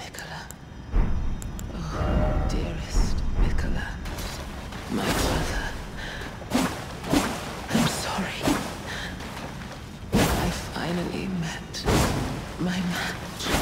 Mikola. Oh, dearest Mikola. My father. I'm sorry. I finally met my match.